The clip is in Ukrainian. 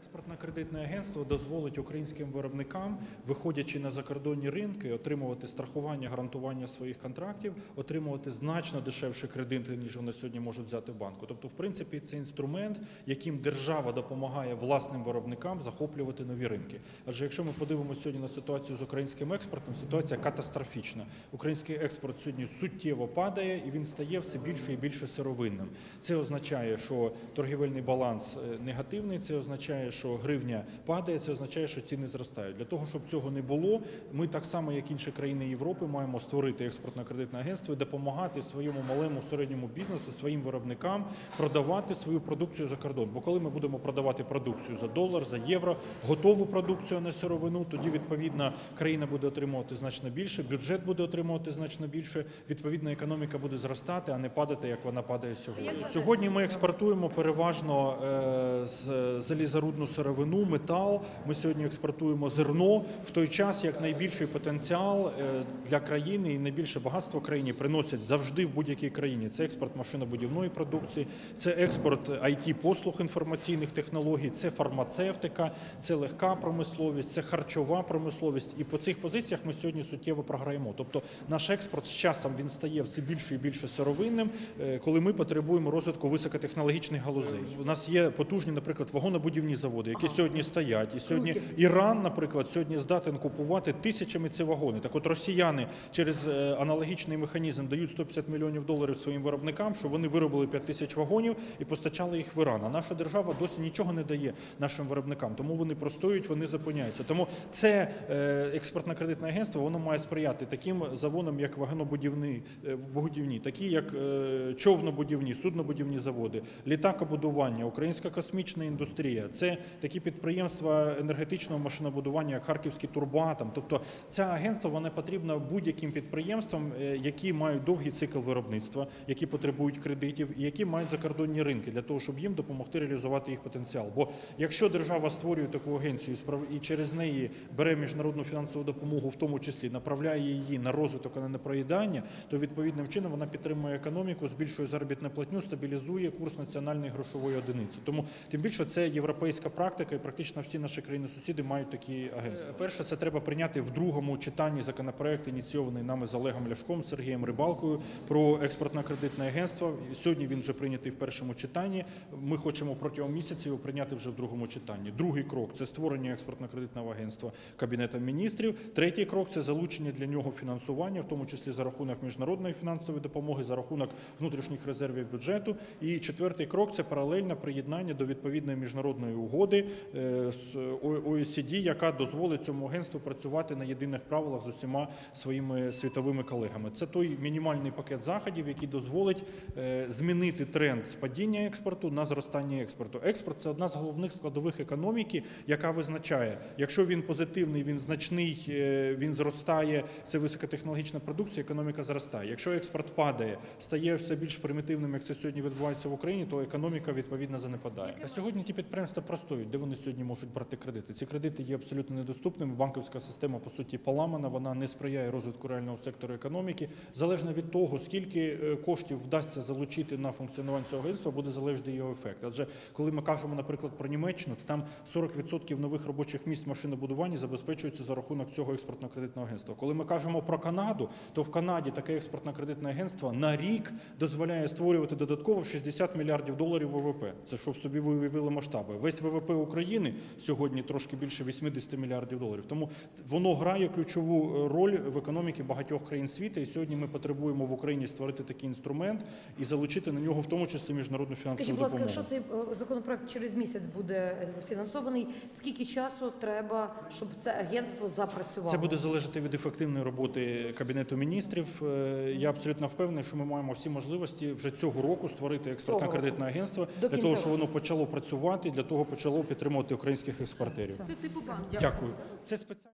Експортно-кредитне агентство дозволить українським виробникам, виходячи на закордонні ринки, отримувати страхування, гарантування своїх контрактів, отримувати значно дешевші кредити, ніж вони сьогодні можуть взяти в банку. Тобто, в принципі, це інструмент, яким держава допомагає власним виробникам захоплювати нові ринки. Адже якщо ми подивимося сьогодні на ситуацію з українським експортом, ситуація катастрофічна. Український експорт сьогодні суттєво падає і він стає все більше і більше сировинним. Це означає, що торгівельний баланс е, негативний. Це означає, що гривня падає. Це означає, що ціни зростають. Для того, щоб цього не було, ми так само, як інші країни Європи, маємо створити експортно-кредитне агентство і допомагати своєму малому середньому бізнесу, своїм виробникам продавати свою продукцію за кордон. Бо коли ми будемо продавати продукцію за долар, за євро, готову продукцію а не сировину, тоді відповідно країна буде отримувати значно більше, бюджет буде отримувати значно більше. Відповідно, економіка буде зростати, а не падати, як вона падає сьогодні. Сьогодні ми експортуємо переважно е, з- залізорудну сировину, метал. Ми сьогодні експортуємо зерно в той час, як найбільший потенціал е, для країни і найбільше багатство країні приносять завжди в будь-якій країні. Це експорт машинобудівної продукції, це експорт it послуг інформаційних технологій, це фармацевтика, це легка промисловість, це харчова промисловість. І по цих позиціях ми сьогодні суттєво програємо. Тобто наш експорт з часом він стає все більше і більше сировинним, е, коли ми потребуємо розвитку високотехнологічних галузей. У нас є потужні, наприклад, вагонобудівні заводи, які сьогодні стоять. І сьогодні Іран, наприклад, сьогодні здатен купувати тисячами ці вагони. Так от росіяни через е, аналогічний механізм дають 150 мільйонів доларів своїм виробникам, що вони виробили 5 тисяч вагонів і постачали їх в Іран. А наша держава досі нічого не дає нашим виробникам. Тому вони простоюють, вони зупиняються. Тому це е, експортно-кредитне агентство воно має сприяти таким заводам, як вагонобудівні, е, будівні, такі як човнобудівні, суднобудівні заводи, літакобудування, українська космічна індустрія. Це такі підприємства енергетичного машинобудування, як Харківський турбоатом. Тобто ця агентство вона потрібна будь-яким підприємствам, е, які мають довгий цикл виробництва, які потребують кредитів і які мають закордонні ринки для того, щоб їм допомогти реалізувати їх потенціал. Бо якщо держава створює таку агенцію і через неї бере міжнародну фінансову допомогу, в тому числі направляє її на розвиток, а не на проїдання, то відповідним чином вона підтримує економіку, збільшує заробітну платню, стабілізує курс національної грошової одиниці. Тому тим більше це європейська практика, і практично всі наші країни-сусіди мають такі агентства. Перше, це треба прийняти в другому читанні законопроект, ініційований нами з Олегом Ляшком, Сергієм Рибалкою про експортно-кредитне агентство. Сьогодні він вже прийнятий в першому читанні. Ми хочемо протягом місяця його прийняти вже в другому читанні. Другий крок це створення експортно-кредитного агентства Кабінетом міністрів. Третій крок це залучення для нього фінансування, в тому числі за рахунок міжнародної фінансової допомоги, за рахунок внутрішніх резервів бюджету. І четвертий крок це паралельне приєднання до відповідної міжнародної угоди е, з ОЕСД, яка дозволить цьому агентству працювати на єдиних правилах з усіма своїми світовими колегами. Це той мінімальний пакет заходів, який дозволить е, змінити тренд з падіння експорту на зростання експорту. Експорт це одна з головних складових економіки, яка визначає, якщо він позитивний, він значний, е, він зростає. Це високотехнологічна продукція, економіка зростає. Якщо експорт падає, стає все більш примітивним, як це сьогодні відбувається в Україні, то економіка відповідно занепадає. А сьогодні ті підприємства простоють, де вони сьогодні можуть брати кредити. Ці кредити є абсолютно недоступними. Банківська система по суті поламана. Вона не сприяє розвитку реального сектору економіки. Залежно від того, скільки е, коштів вдасться залучити на функціонування цього агентства, буде залежати його ефект. Адже коли ми кажемо, наприклад, про Німеччину, то там 40% нових робочих місць машинобудування забезпечується за рахунок цього експортно-кредитного агентства. Коли ми кажемо про Канаду, то в Канаді таке експортно-кредитне агентство на рік дозволяє створювати додатково 60 мільярдів доларів ВВП. Це щоб собі ви уявили масштаби. Весь ВВП України сьогодні трошки більше 80 мільярдів доларів. Тому воно грає ключову роль в економіці багатьох країн світу. І сьогодні ми потребуємо в Україні створити такий інструмент і залучити на нього в тому числі міжнародну фінансову Скажіть, будь ласка, якщо цей е, законопроект через місяць буде е, фінансований, скільки часу треба, щоб це агентство запрацювало? Це буде залежати від ефективної роботи кабінету міністрів. Е, Я абсолютно впевнений, що ми маємо всі можливості вже цього року створити експортне Цього кредитне агентство для того, щоб воно почало працювати, для того почало підтримувати українських експортерів. Це типу банк. Дякую. Це спеціально.